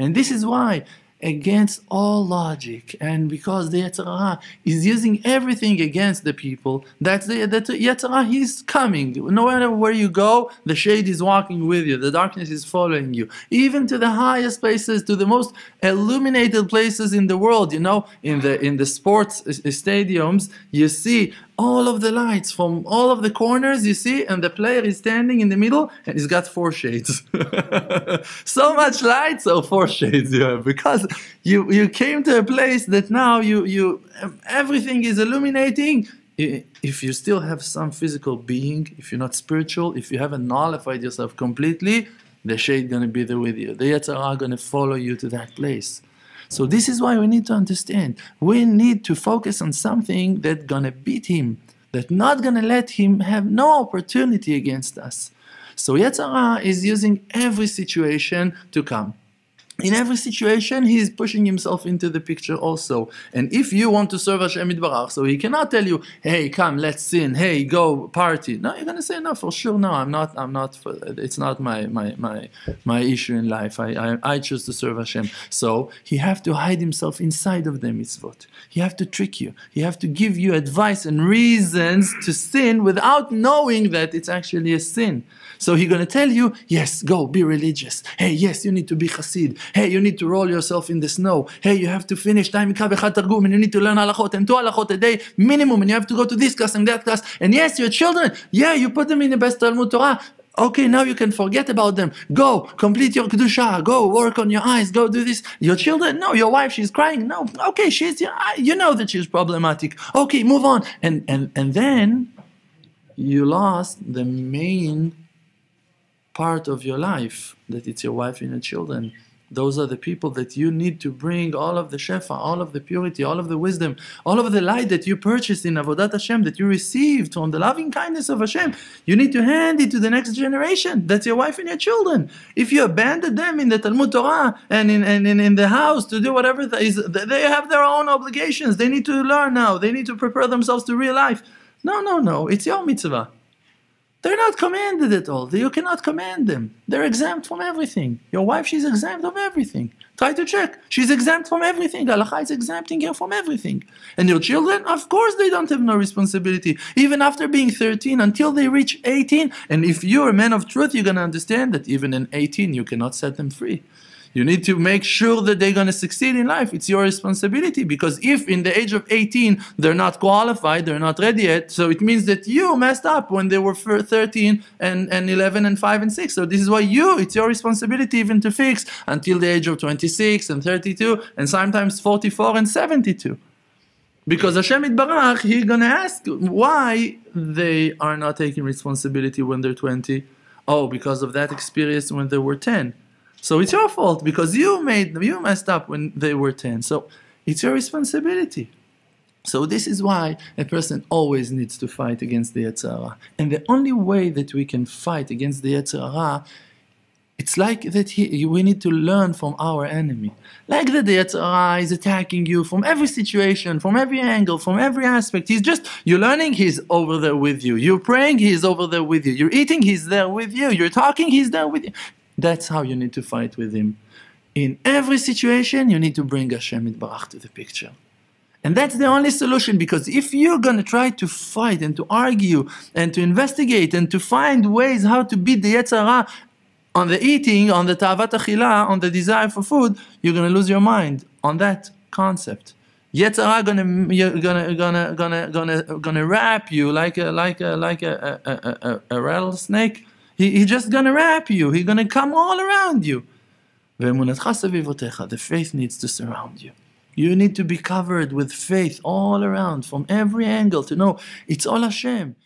And this is why against all logic and because the Yetzer Hara is using everything against the people that's the the Yetzer Hara he's coming. No matter where you go the shade is walking with you the darkness is following you. Even to the highest places to the most illuminated places in the world you know in the in the sports stadiums you see all of the lights from all of the corners you see and the player is standing in the middle and he's got four shades. So much light so four shades you have because you you came to a place that now you you everything is illuminating. If you still have some physical being if you're not spiritual if you haven't nullified yourself completely the shade gonna be there with you. The Yetzer Hara gonna follow you to that place so this is why we need to understand. We need to focus on something that's gonna beat him, that's not gonna let him have no opportunity against us. So Yetzer Hara is using every situation to come in every situation, he is pushing himself into the picture also. And if you want to serve Hashem Yitbarach, so he cannot tell you, hey, come, let's sin, hey, go party. No, you're gonna say, no, for sure, no, I'm not, I'm not, it's not my my my my issue in life. I I, I choose to serve Hashem. So he have to hide himself inside of the mitzvot. He have to trick you. He have to give you advice and reasons to sin without knowing that it's actually a sin. So he's gonna tell you, yes, go, be religious. Hey, yes, you need to be chassid. Hey, you need to roll yourself in the snow. Hey, you have to finish time targum and you need to learn halachot and two halachot a day minimum and you have to go to this class and that class. And yes, your children, yeah, you put them in the best Talmud Torah. Okay, now you can forget about them. Go, complete your kedusha. Go, work on your eyes. Go do this. Your children, no. Your wife, she's crying. No, okay, she's you know that she's problematic. Okay, move on. And and and then you lost the main part of your life that it's your wife and your children. Those are the people that you need to bring all of the shefa, all of the purity, all of the wisdom, all of the light that you purchased in Avodat Hashem, that you received from the loving kindness of Hashem. You need to hand it to the next generation. That's your wife and your children. If you abandon them in the Talmud Torah and in, and in, in the house to do whatever is, they have their own obligations. They need to learn now. They need to prepare themselves to real life. No, no, no. It's your mitzvah. They're not commanded at all. You cannot command them. They're exempt from everything. Your wife, she's exempt of everything. Try to check. She's exempt from everything. Halacha is exempting her from everything. And your children, of course, they don't have no responsibility. Even after being 13, until they reach 18. And if you're a man of truth, you're going to understand that even in 18, you cannot set them free. You need to make sure that they're going to succeed in life. It's your responsibility because if in the age of 18 they're not qualified, they're not ready yet, so it means that you messed up when they were 13 and, and 11 and 5 and 6. So this is why you, it's your responsibility even to fix until the age of 26 and 32 and sometimes 44 and 72. Because Hashem Yitbarach, He's gonna ask why they are not taking responsibility when they're 20. Oh, because of that experience when they were 10. So it's your fault because you made you messed up when they were 10. So it's your responsibility. So this is why a person always needs to fight against the Yetzer Hara. And the only way that we can fight against the Yetzer Hara, it's like that he, we need to learn from our enemy. Like that the Yetzer Hara is attacking you from every situation, from every angle, from every aspect. He's just, you're learning, he's over there with you. You're praying, he's over there with you. You're eating, he's there with you. You're talking, he's there with you. That's how you need to fight with him. In every situation, you need to bring Hashem Yitbarach to the picture. And that's the only solution because if you're going to try to fight and to argue and to investigate and to find ways how to beat the Yetzer Hara on the eating, on the Tavat Achila, on the desire for food, you're going to lose your mind on that concept. Gonna gonna gonna gonna gonna gonna wrap you like a like a like a a, a, a rattlesnake he, he's just gonna wrap you. He's gonna come all around you. The faith needs to surround you. You need to be covered with faith all around from every angle to know it's all Hashem.